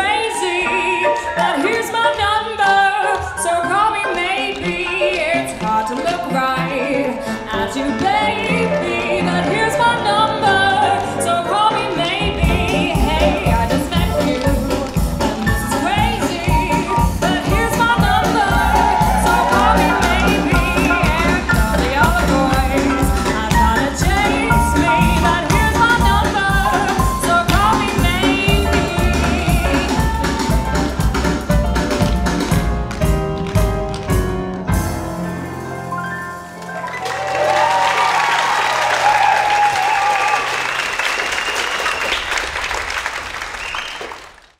crazy, but here's my number, so call me maybe. It's hard to look right as you, baby.